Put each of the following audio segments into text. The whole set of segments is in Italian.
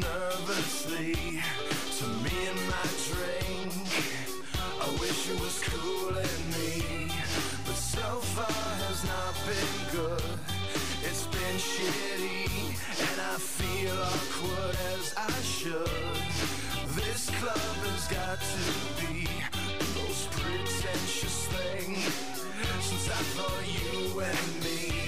nervously to me and my drink. I wish it was cool in me, but so far has not been good. It's been shitty, and I feel awkward as I should. This club has got to be the most pretentious thing since I thought you and me.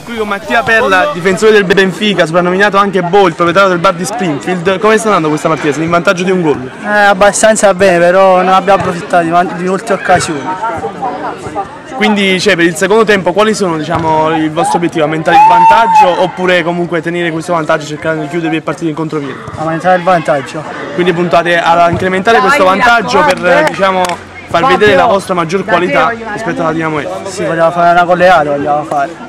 Sono qui con Mattia Perla, difensore del Benfica, soprannominato anche Bo, il proprietario del bar di Springfield. Come sta andando questa mattina? Siete in vantaggio di un gol? Eh, abbastanza bene, però non abbiamo approfittato di molte occasioni. Quindi cioè, per il secondo tempo quali sono diciamo, il vostro obiettivo? Aumentare il vantaggio oppure comunque tenere questo vantaggio cercando di chiudervi e partire in contropiede? Aumentare il vantaggio. Quindi puntate a incrementare questo vantaggio per diciamo, far vedere la vostra maggior qualità rispetto alla eh? Dinamo E. Sì, vogliamo fare una colleata, vogliamo fare.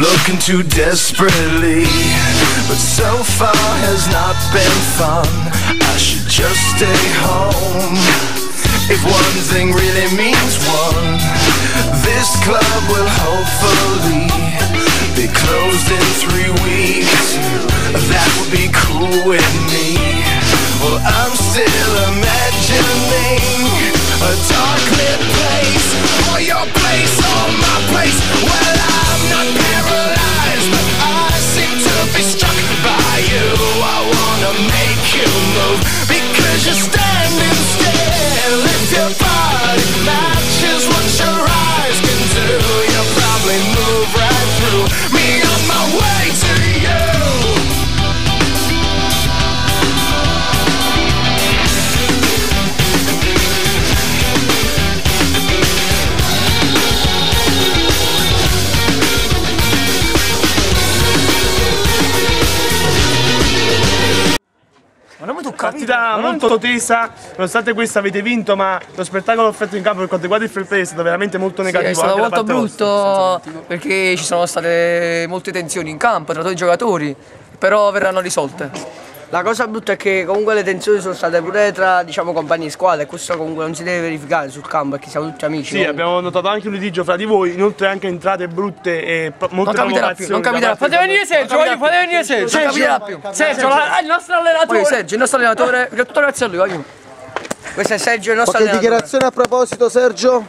looking too desperately But so far has not been fun I should just stay home If one thing really means one This club will hopefully Be closed in three clothes partita molto tesa, nonostante questo avete vinto, ma lo spettacolo offerto in campo per quanto riguarda il fair play è stato veramente molto negativo. Sì, è stato molto brutto perché ci sono state molte tensioni in campo tra i giocatori, però verranno risolte. La cosa brutta è che comunque le tensioni sono state pure tra diciamo, compagni di squadra e questo comunque non si deve verificare sul campo perché siamo tutti amici. Sì, comunque. abbiamo notato anche un litigio fra di voi, inoltre anche entrate brutte e molte non più, non capiterà Fate venire Sergio, voglio fate venire Sergio. Non capiterà più. Sergio, il nostro allenatore. Sergio, il nostro allenatore, tutto grazie a lui, voglio. Questo è Sergio, il nostro Qualche allenatore. dichiarazione a proposito, Sergio?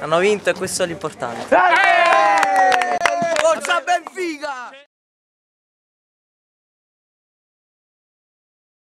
Hanno vinto e questo è l'importante. Eh! Forza Benfica!